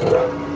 对